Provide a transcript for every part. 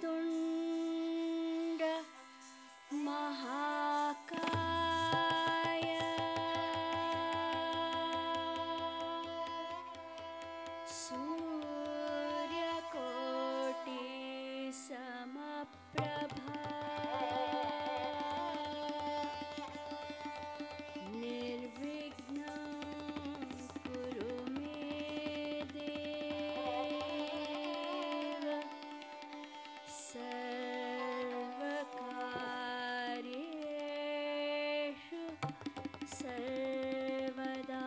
tu सर्वदा।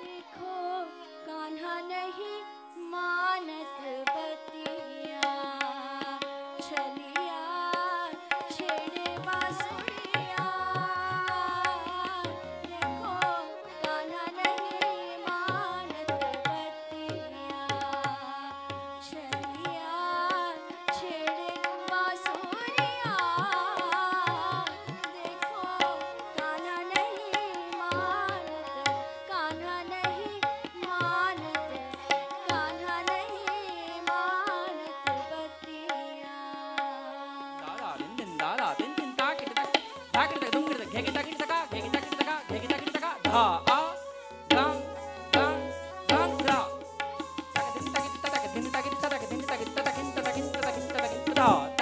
देखो कान्हा नहीं बतिया छलिया छेड़े God.